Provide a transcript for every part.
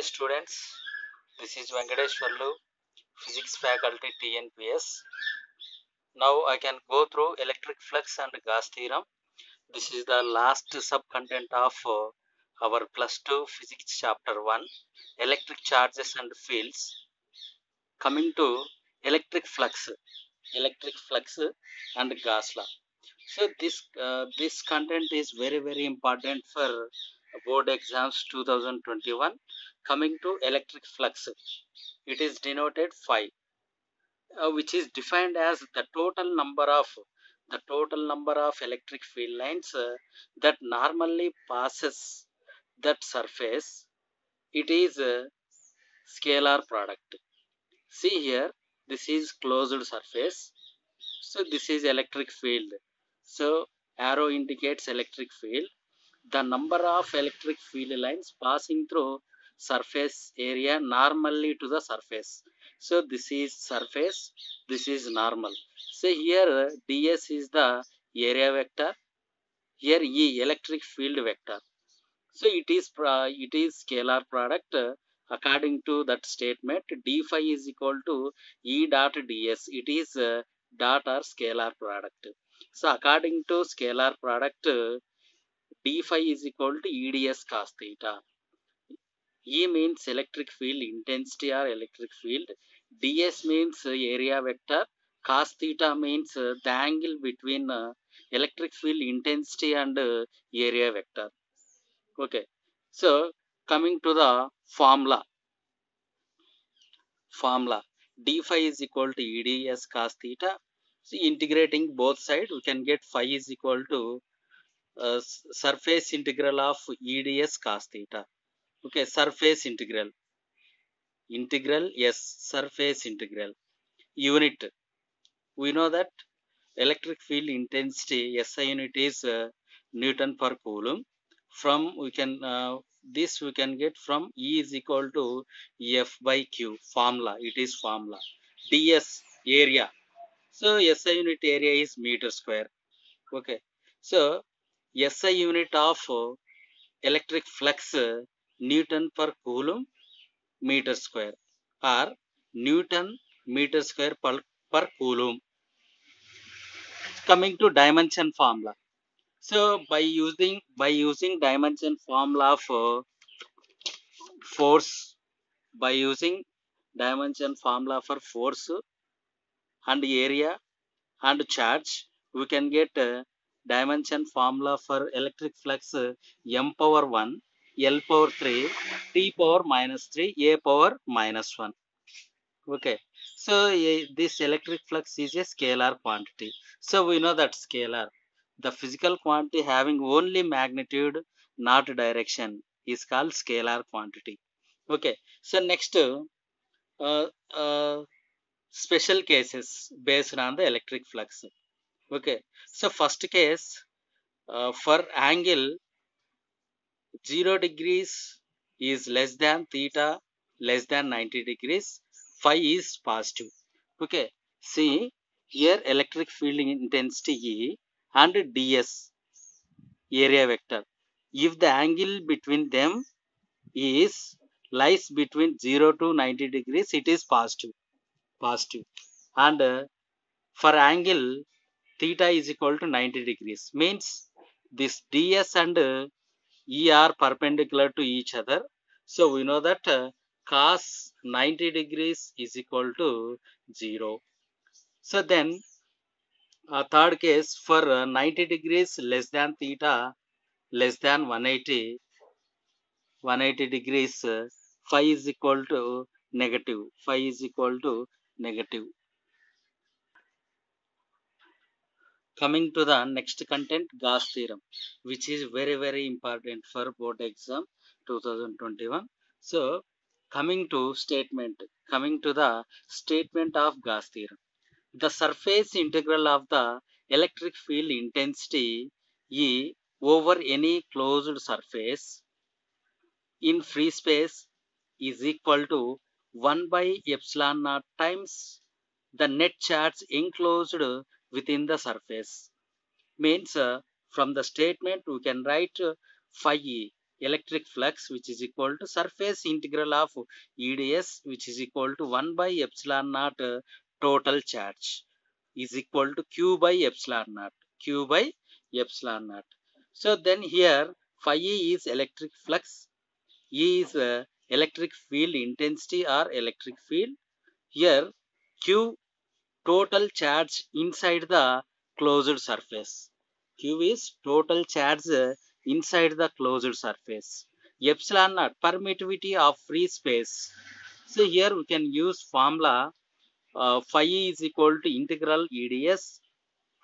Hi students, this is Venkateshwarlu, Physics Faculty TNPS. Now I can go through electric flux and Gauss theorem. This is the last subcontent of uh, our plus 2 Physics chapter 1, electric charges and fields. Coming to electric flux, electric flux and Gauss law. So this uh, this content is very very important for board exams 2021 coming to electric flux. It is denoted phi uh, which is defined as the total number of the total number of electric field lines uh, that normally passes that surface. It is a scalar product. See here this is closed surface. So this is electric field. So arrow indicates electric field. The number of electric field lines passing through surface area normally to the surface. So this is surface this is normal. So here ds is the area vector. Here e electric field vector. So it is uh, it is scalar product uh, according to that statement d phi is equal to e dot ds. It is uh, dot or scalar product. So according to scalar product d phi is equal to eds cos theta e means electric field intensity or electric field. Ds means area vector. Cos theta means uh, the angle between uh, electric field intensity and uh, area vector. Okay. So coming to the formula. Formula. D phi is equal to eds cos theta. So integrating both sides we can get phi is equal to uh, surface integral of eds cos theta okay surface integral. Integral yes surface integral. Unit. We know that electric field intensity SI unit is uh, Newton per coulomb. From we can uh, this we can get from E is equal to F by Q formula. It is formula. Ds area. So SI unit area is meter square. Okay. So SI unit of uh, electric flux Newton per coulomb meter square or Newton meter square per, per coulomb. Coming to dimension formula. So by using by using dimension formula for force, by using dimension formula for force and area and charge, we can get uh, dimension formula for electric flux m power 1 L power 3, T power minus 3, A power minus 1. Okay. So, a, this electric flux is a scalar quantity. So, we know that scalar. The physical quantity having only magnitude, not direction is called scalar quantity. Okay. So, next, uh, uh, special cases based on the electric flux. Okay. So, first case, uh, for angle 0 degrees is less than theta less than 90 degrees. Phi is positive. Okay. See here electric field intensity e and ds area vector. If the angle between them is lies between 0 to 90 degrees it is positive positive. And uh, for angle theta is equal to 90 degrees. Means this ds and uh, E are perpendicular to each other. So we know that uh, cos 90 degrees is equal to 0. So then uh, third case for uh, 90 degrees less than theta less than 180 180 degrees uh, phi is equal to negative phi is equal to negative coming to the next content Gauss theorem which is very very important for board exam 2021 so coming to statement coming to the statement of Gauss theorem. The surface integral of the electric field intensity E over any closed surface in free space is equal to 1 by epsilon naught times the net charge enclosed within the surface means uh, from the statement we can write uh, phi e electric flux which is equal to surface integral of EDS which is equal to 1 by epsilon naught uh, total charge is equal to Q by epsilon naught. Q by epsilon naught. So then here phi E is electric flux, E is uh, electric field intensity or electric field. Here Q total charge inside the closed surface. Q is total charge inside the closed surface. Epsilon naught permittivity of free space. So here we can use formula uh, phi is equal to integral EDS.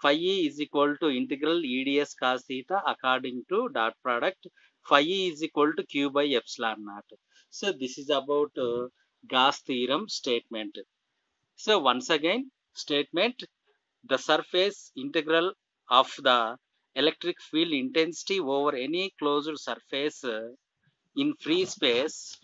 Phi is equal to integral EDS cos theta according to dot product. Phi is equal to Q by epsilon naught. So this is about uh, Gauss theorem statement. So once again statement the surface integral of the electric field intensity over any closed surface in free space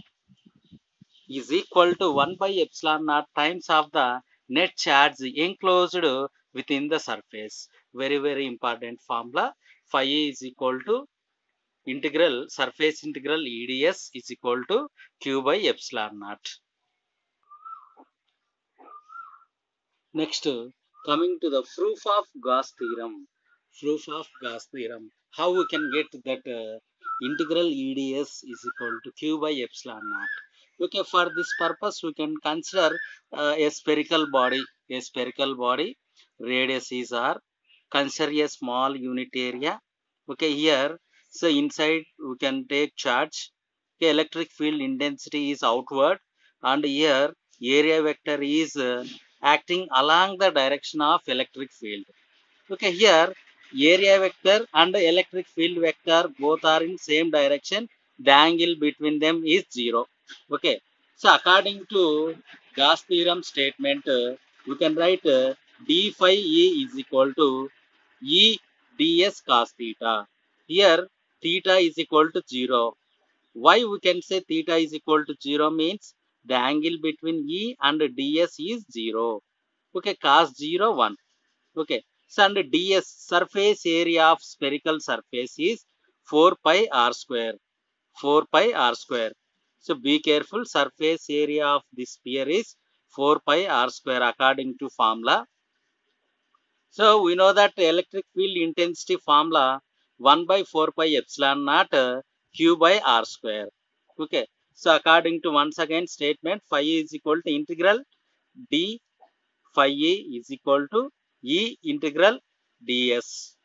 is equal to 1 by epsilon naught times of the net charge enclosed within the surface. Very, very important formula. Phi is equal to integral surface integral EDS is equal to Q by epsilon naught. Next, coming to the proof of Gauss theorem. Proof of Gauss theorem. How we can get that uh, integral EDS is equal to Q by epsilon naught. Okay, for this purpose, we can consider uh, a spherical body. A spherical body, radius is R. Consider a small unit area. Okay, here, so inside we can take charge. Okay, electric field intensity is outward, and here area vector is uh, acting along the direction of electric field. Okay, here area vector and electric field vector both are in same direction. The angle between them is zero. Okay, so according to Gauss theorem statement, we can write uh, d phi e is equal to e ds cos theta. Here theta is equal to zero. Why we can say theta is equal to zero means the angle between e and ds is zero. Okay, cos 0 1. Okay, so and ds surface area of spherical surface is 4 pi r square. 4 pi r square. So be careful, surface area of this sphere is 4 pi r square according to formula. So we know that electric field intensity formula 1 by 4 pi epsilon naught q by r square. Okay. So according to once again statement phi is equal to integral d phi a is equal to e integral ds.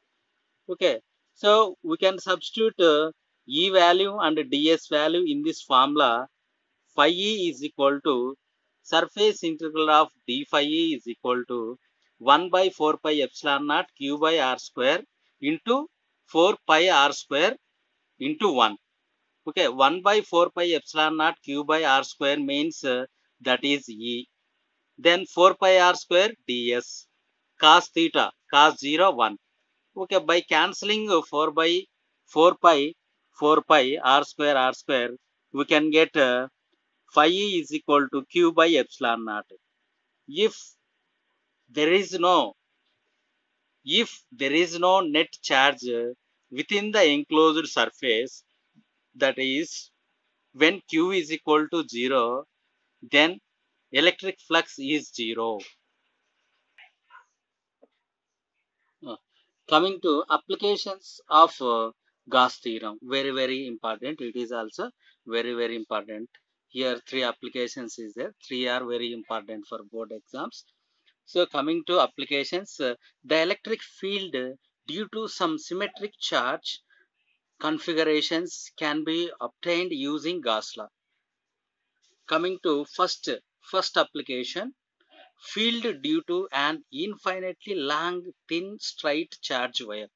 Okay. So we can substitute uh, e value and ds value in this formula phi e is equal to surface integral of d phi e is equal to 1 by 4 pi epsilon naught q by r square into 4 pi r square into 1. Okay, 1 by 4 pi epsilon naught q by r square means uh, that is e. Then 4 pi r square ds cos theta cos 0 1. Okay, by cancelling uh, 4 by 4 pi 4 pi r square r square we can get uh, phi e is equal to q by epsilon naught. If there is no if there is no net charge within the enclosed surface that is when q is equal to 0 then electric flux is 0 uh, coming to applications of uh, Gauss theorem. Very very important. It is also very very important. Here three applications is there. Three are very important for board exams. So coming to applications, uh, the electric field due to some symmetric charge configurations can be obtained using Gauss law. Coming to first, first application, field due to an infinitely long thin straight charge wire.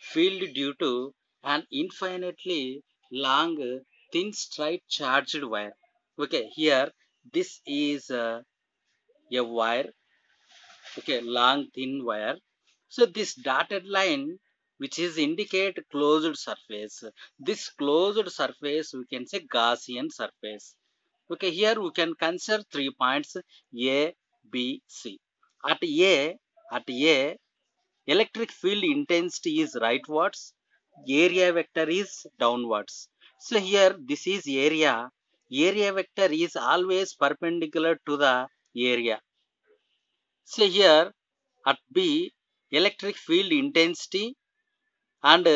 Field due to an infinitely long thin straight charged wire. Okay, here this is uh, a wire okay long thin wire so this dotted line which is indicate closed surface. This closed surface we can say gaussian surface. Okay here we can consider three points a b c. At a at a electric field intensity is rightwards area vector is downwards. So here this is area. Area vector is always perpendicular to the area. So here at b electric field intensity and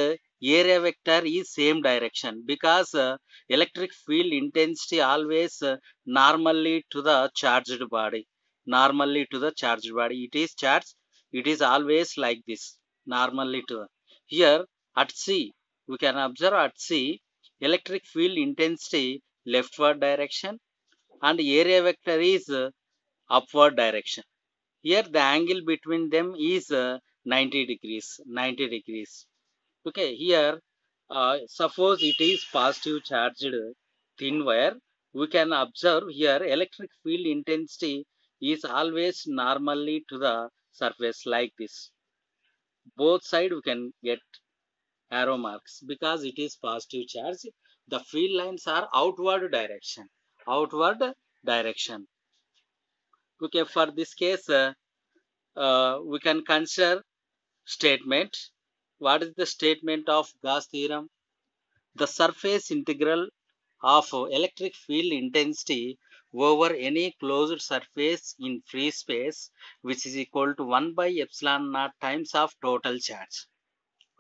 area vector is same direction because uh, electric field intensity always uh, normally to the charged body. Normally to the charged body. It is charged. It is always like this. Normally to here at c we can observe at c electric field intensity leftward direction and area vector is uh, upward direction. Here the angle between them is uh, 90 degrees 90 degrees okay here uh, suppose it is positive charged thin wire. We can observe here electric field intensity is always normally to the surface like this. Both side we can get arrow marks. Because it is positive charge the field lines are outward direction outward direction. Okay for this case uh, uh, we can consider statement what is the statement of Gauss theorem? The surface integral of electric field intensity over any closed surface in free space which is equal to 1 by epsilon naught times of total charge.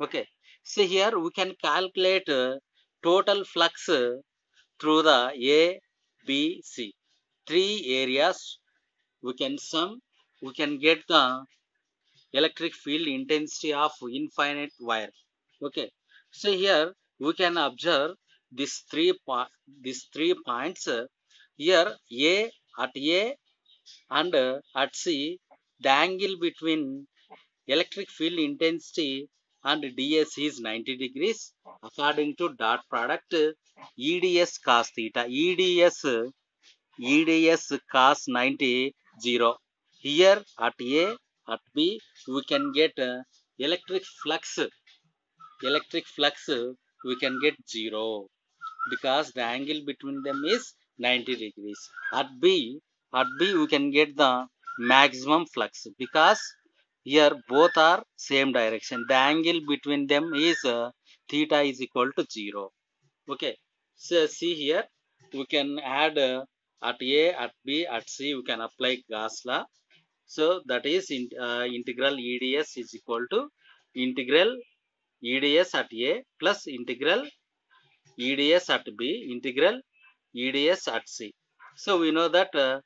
Okay. So here we can calculate uh, total flux uh, through the A, B, C. Three areas we can sum, we can get the electric field intensity of infinite wire. Okay. So here we can observe these three these three points here a at a and at c. The angle between electric field intensity and ds is 90 degrees. According to dot product eds cos theta eds eds cos 90 0 here at a at B we can get uh, electric flux. Electric flux we can get 0 because the angle between them is 90 degrees. At B at B we can get the maximum flux. Because here both are same direction. The angle between them is uh, theta is equal to 0 okay. So see here we can add uh, at A at B at C we can apply Gauss law so that is in, uh, integral EDS is equal to integral EDS at A plus integral EDS at B integral EDS at C. So we know that uh,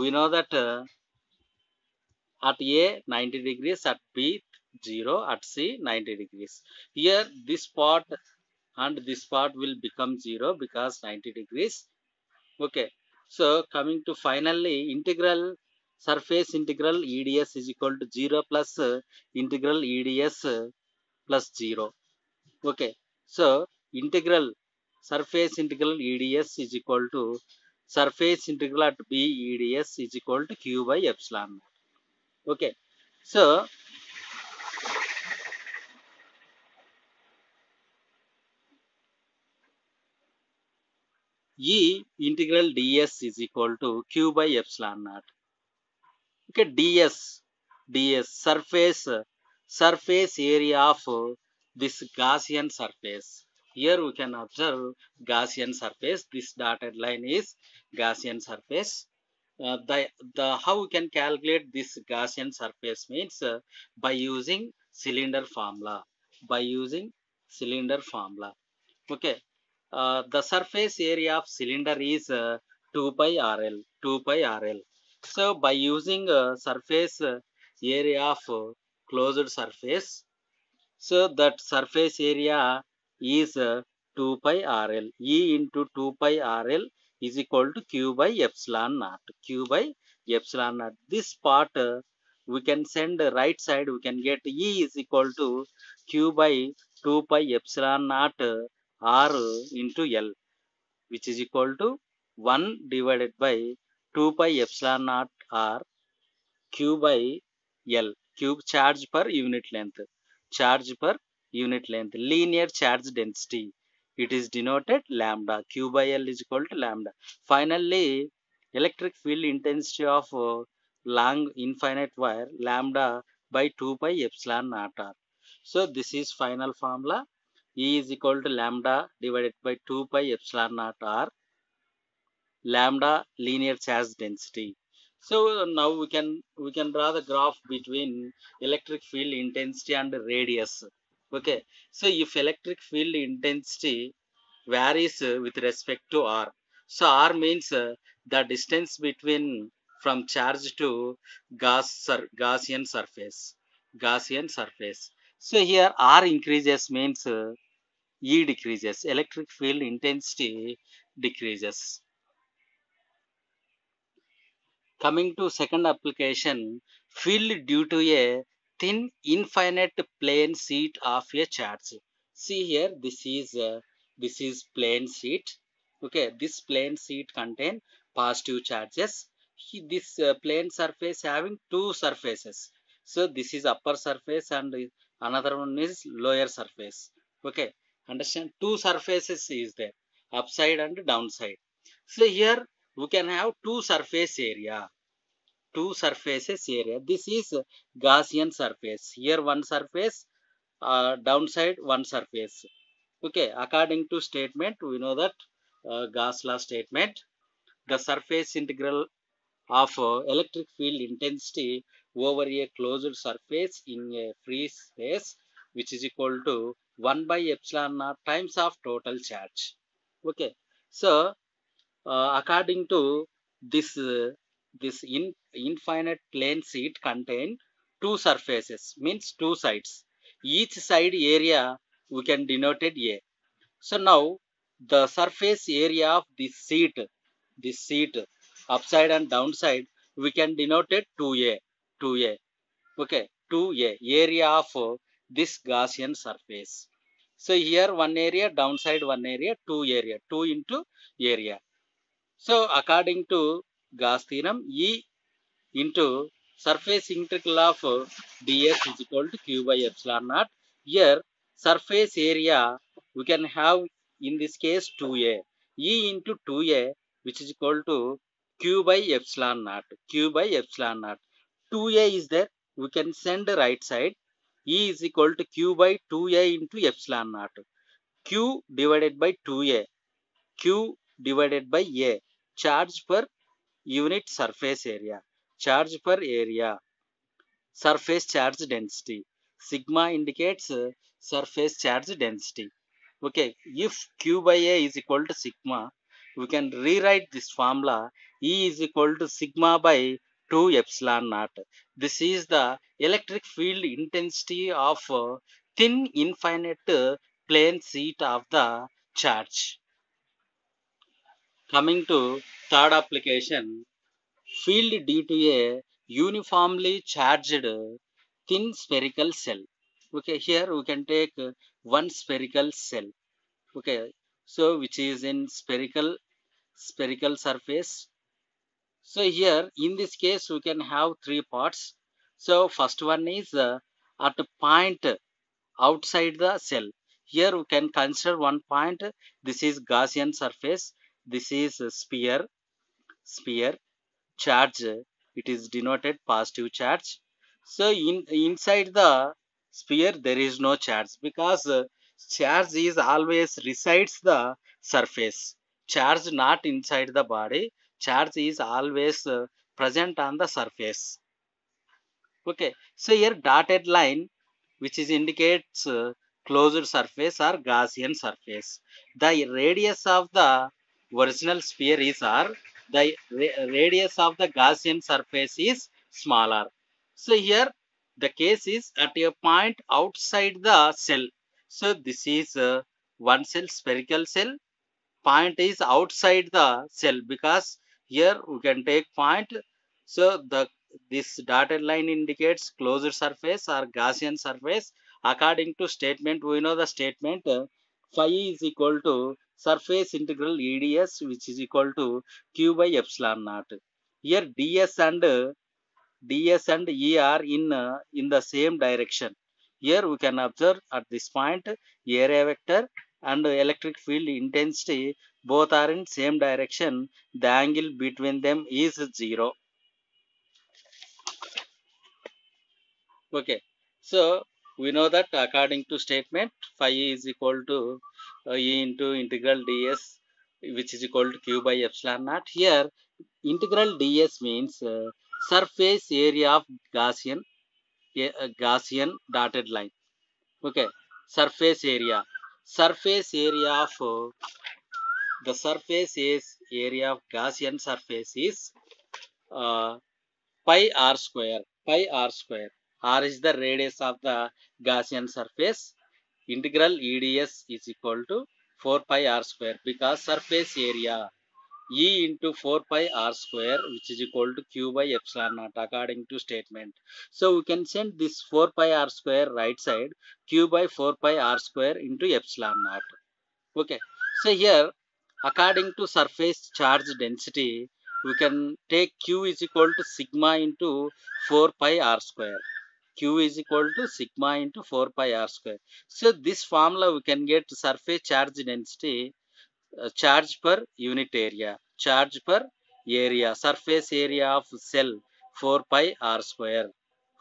we know that uh, at A 90 degrees at B 0 at C 90 degrees. Here this part and this part will become 0 because 90 degrees okay. So coming to finally integral surface integral eds is equal to 0 plus uh, integral eds uh, plus 0 okay. So integral surface integral eds is equal to surface integral at b eds is equal to q by epsilon. Okay. So E integral ds is equal to q by epsilon naught. Okay, ds, ds surface, surface area of this Gaussian surface. Here we can observe Gaussian surface. This dotted line is Gaussian surface. Uh, the, the how we can calculate this Gaussian surface means uh, by using cylinder formula. By using cylinder formula. Okay, uh, the surface area of cylinder is uh, 2 pi RL, 2 pi RL. So by using uh, surface uh, area of uh, closed surface, so that surface area is 2 pi RL. E into 2 pi RL is equal to Q by epsilon naught. Q by epsilon naught. This part we can send right side we can get E is equal to Q by 2 pi epsilon naught R into L which is equal to 1 divided by 2 pi epsilon naught R Q by L cube charge per unit length charge per unit length linear charge density. It is denoted lambda q by l is equal to lambda. Finally electric field intensity of uh, long infinite wire lambda by 2 pi epsilon naught r. So this is final formula. E is equal to lambda divided by 2 pi epsilon naught r lambda linear charge density. So now we can we can draw the graph between electric field intensity and radius. Okay. So if electric field intensity varies with respect to r, so r means the distance between from charge to Gaussian surface. Gaussian surface. So here r increases means uh, E decreases, electric field intensity decreases. Coming to second application, field due to a thin infinite plane sheet of a charge. See here, this is uh, this is plane sheet. Okay, this plane sheet contain positive charges. He, this uh, plane surface having two surfaces. So this is upper surface and another one is lower surface. Okay, understand? Two surfaces is there upside and downside. So here we can have two surface area. Two surfaces area. This is gaussian surface. Here one surface uh, downside one surface. Okay according to statement we know that uh, gauss law statement the surface integral of uh, electric field intensity over a closed surface in a free space which is equal to 1 by epsilon naught times of total charge. Okay. So, uh, according to this, uh, this in, infinite plane sheet contain two surfaces, means two sides. Each side area we can denote it A. So, now the surface area of this sheet, this sheet upside and downside, we can denote it 2A, 2A. Okay, 2A, area of this Gaussian surface. So here one area, downside one area, two area, two into area. So according to Gauss theorem, E into surface integral of ds is equal to q by epsilon naught. Here surface area we can have in this case 2a. E into 2a which is equal to q by epsilon naught. q by epsilon naught. 2a is there. We can send the right side E is equal to Q by 2A into epsilon naught. Q divided by 2A. Q divided by A. Charge per unit surface area. Charge per area. Surface charge density. Sigma indicates uh, surface charge density. Okay, if Q by A is equal to sigma, we can rewrite this formula E is equal to sigma by 2 epsilon naught. This is the electric field intensity of uh, thin infinite plane sheet of the charge. Coming to third application, field due to a uniformly charged thin spherical cell. Okay, here we can take one spherical cell. Okay, so which is in spherical spherical surface so here in this case we can have three parts. So first one is uh, at a point outside the cell. Here we can consider one point. This is Gaussian surface. This is sphere. Sphere charge. It is denoted positive charge. So in inside the sphere there is no charge because uh, charge is always resides the surface. Charge not inside the body charge is always uh, present on the surface. Okay so here dotted line which is indicates uh, closed surface or Gaussian surface. The radius of the original sphere is r. The ra radius of the Gaussian surface is smaller. So here the case is at a point outside the cell. So this is uh, one cell spherical cell. Point is outside the cell because here we can take point. So the this dotted line indicates closed surface or Gaussian surface. According to statement, we know the statement uh, phi is equal to surface integral EDS which is equal to Q by epsilon naught. Here DS and uh, DS and E are in, uh, in the same direction. Here we can observe at this point area vector and electric field intensity both are in same direction. The angle between them is zero. Okay. So we know that according to statement phi is equal to uh, e into integral ds which is equal to q by epsilon naught. Here integral ds means uh, surface area of gaussian gaussian dotted line. Okay. Surface area surface area of the surface is area of gaussian surface is uh, pi r square. Pi r square. R is the radius of the Gaussian surface. Integral EDS is equal to 4 pi r square because surface area E into 4 pi r square which is equal to Q by epsilon naught according to statement. So we can send this 4 pi r square right side Q by 4 pi r square into epsilon naught. Okay. So here according to surface charge density we can take q is equal to sigma into 4 pi r square q is equal to sigma into 4 pi r square so this formula we can get surface charge density uh, charge per unit area. Charge per area surface area of cell 4 pi r square.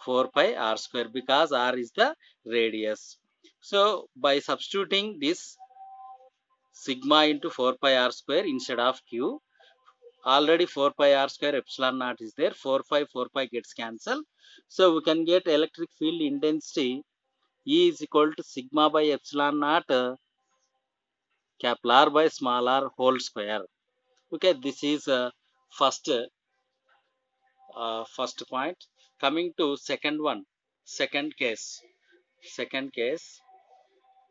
4 pi r square because r is the radius. So by substituting this sigma into 4 pi r square instead of q already 4 pi r square epsilon naught is there. 4 pi 4 pi gets cancelled. So we can get electric field intensity e is equal to sigma by epsilon naught uh, capital r by small r whole square. Okay this is uh, first uh, first point. Coming to second one second case second case.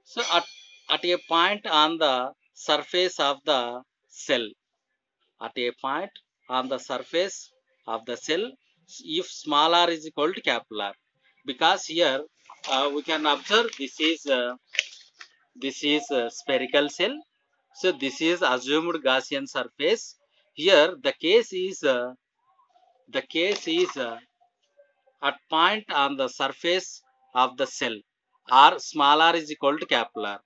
So at, at a point on the surface of the cell at a point on the surface of the cell if small r is equal to capital R. Because here uh, we can observe this is uh, this is spherical cell. So this is assumed Gaussian surface. Here the case is uh, the case is uh, at point on the surface of the cell r small r is equal to capital R.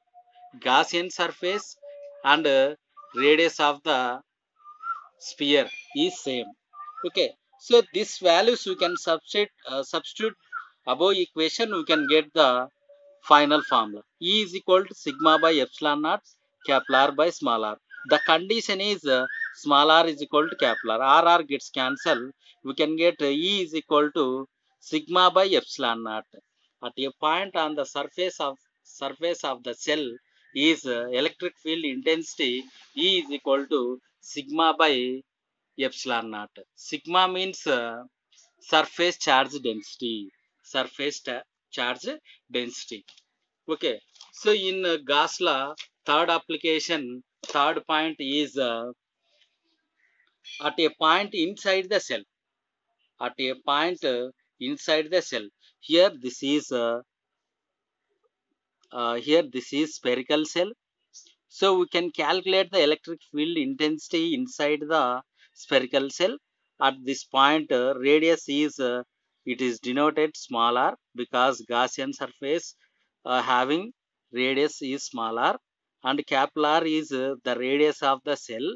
Gaussian surface and uh, radius of the sphere is same okay so this values we can substitute uh, substitute above equation we can get the final formula e is equal to sigma by epsilon naught capital r by small r the condition is uh, small r is equal to capital r r r gets cancelled we can get uh, e is equal to sigma by epsilon naught at a point on the surface of surface of the cell is uh, electric field intensity e is equal to sigma by epsilon naught. Sigma means uh, surface charge density. Surface charge density. Okay. So in uh, Gauss law, third application, third point is uh, at a point inside the cell. At a point uh, inside the cell. Here this is uh, uh, here this is spherical cell so we can calculate the electric field intensity inside the spherical cell. At this point, uh, radius is, uh, it is denoted small r because Gaussian surface uh, having radius is small r and capital R is uh, the radius of the cell.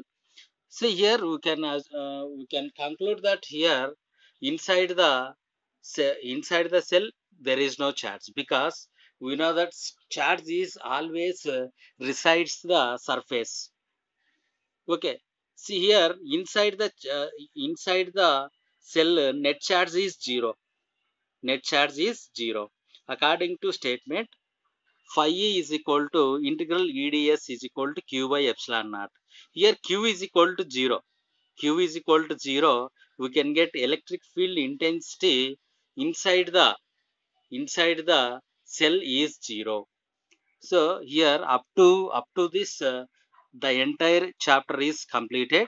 So here we can uh, we can conclude that here inside the inside the cell there is no charge because we know that charge is always uh, resides the surface okay see here inside the uh, inside the cell net charge is zero. Net charge is zero. According to statement phi e is equal to integral eds is equal to q by epsilon naught. Here q is equal to zero. Q is equal to zero. We can get electric field intensity inside the inside the cell is 0 so here up to up to this uh, the entire chapter is completed